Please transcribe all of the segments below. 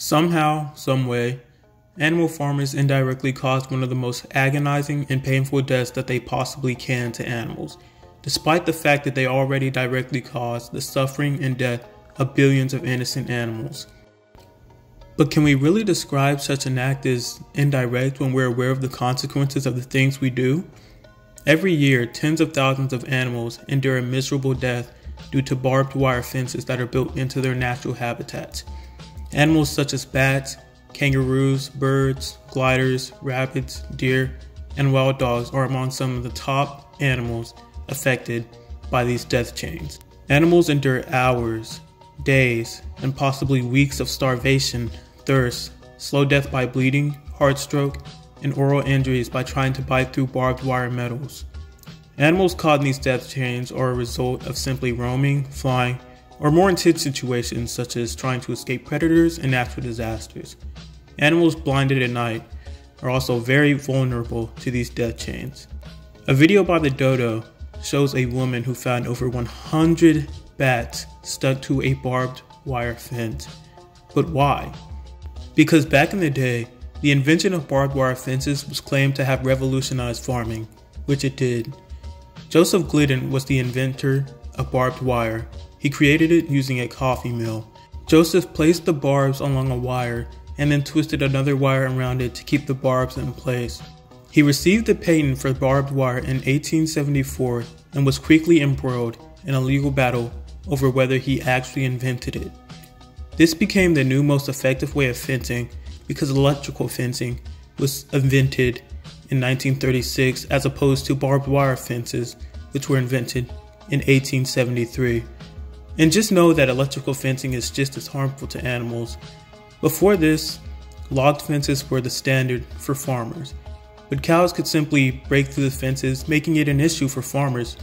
Somehow, someway, animal farmers indirectly caused one of the most agonizing and painful deaths that they possibly can to animals, despite the fact that they already directly caused the suffering and death of billions of innocent animals. But can we really describe such an act as indirect when we're aware of the consequences of the things we do? Every year, tens of thousands of animals endure a miserable death due to barbed wire fences that are built into their natural habitats. Animals such as bats, kangaroos, birds, gliders, rabbits, deer, and wild dogs are among some of the top animals affected by these death chains. Animals endure hours, days, and possibly weeks of starvation, thirst, slow death by bleeding, heart stroke, and oral injuries by trying to bite through barbed wire metals. Animals caught in these death chains are a result of simply roaming, flying, or more intense situations such as trying to escape predators and natural disasters. Animals blinded at night are also very vulnerable to these death chains. A video by the Dodo shows a woman who found over 100 bats stuck to a barbed wire fence. But why? Because back in the day, the invention of barbed wire fences was claimed to have revolutionized farming, which it did. Joseph Glidden was the inventor of barbed wire. He created it using a coffee mill. Joseph placed the barbs along a wire and then twisted another wire around it to keep the barbs in place. He received the patent for barbed wire in 1874 and was quickly embroiled in a legal battle over whether he actually invented it. This became the new most effective way of fencing because electrical fencing was invented in 1936 as opposed to barbed wire fences, which were invented in 1873. And just know that electrical fencing is just as harmful to animals. Before this, logged fences were the standard for farmers, but cows could simply break through the fences, making it an issue for farmers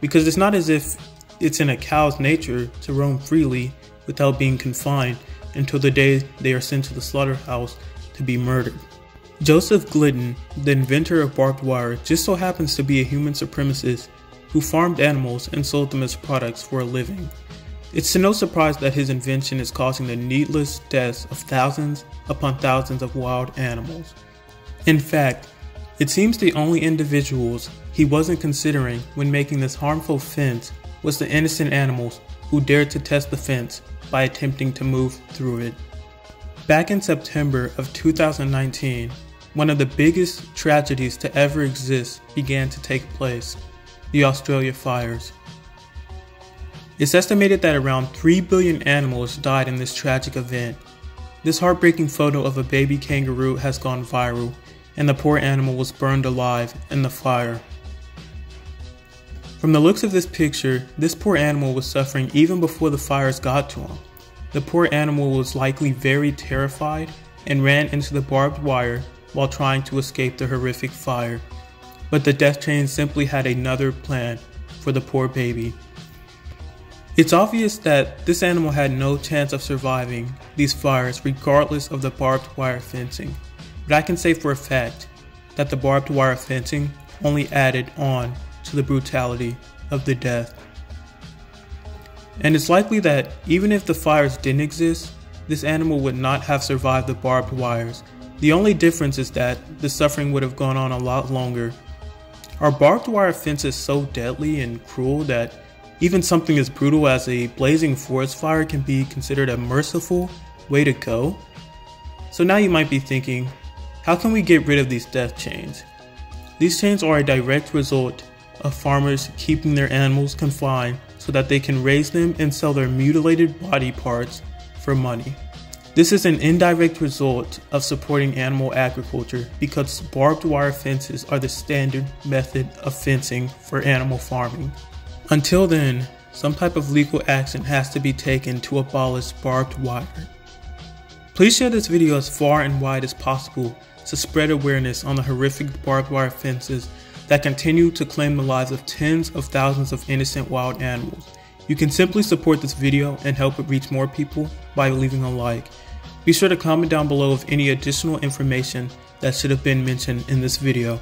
because it's not as if it's in a cow's nature to roam freely without being confined until the day they are sent to the slaughterhouse to be murdered. Joseph Glidden, the inventor of barbed wire, just so happens to be a human supremacist who farmed animals and sold them as products for a living. It's no surprise that his invention is causing the needless deaths of thousands upon thousands of wild animals. In fact, it seems the only individuals he wasn't considering when making this harmful fence was the innocent animals who dared to test the fence by attempting to move through it. Back in September of 2019, one of the biggest tragedies to ever exist began to take place the Australia fires. It's estimated that around 3 billion animals died in this tragic event. This heartbreaking photo of a baby kangaroo has gone viral, and the poor animal was burned alive in the fire. From the looks of this picture, this poor animal was suffering even before the fires got to him. The poor animal was likely very terrified and ran into the barbed wire while trying to escape the horrific fire. But the death chain simply had another plan for the poor baby. It's obvious that this animal had no chance of surviving these fires regardless of the barbed wire fencing. But I can say for a fact that the barbed wire fencing only added on to the brutality of the death. And it's likely that even if the fires didn't exist, this animal would not have survived the barbed wires the only difference is that the suffering would have gone on a lot longer. Are barbed wire fences so deadly and cruel that even something as brutal as a blazing forest fire can be considered a merciful way to go? So now you might be thinking, how can we get rid of these death chains? These chains are a direct result of farmers keeping their animals confined so that they can raise them and sell their mutilated body parts for money. This is an indirect result of supporting animal agriculture because barbed wire fences are the standard method of fencing for animal farming. Until then, some type of legal action has to be taken to abolish barbed wire. Please share this video as far and wide as possible to spread awareness on the horrific barbed wire fences that continue to claim the lives of tens of thousands of innocent wild animals. You can simply support this video and help it reach more people by leaving a like. Be sure to comment down below of any additional information that should have been mentioned in this video.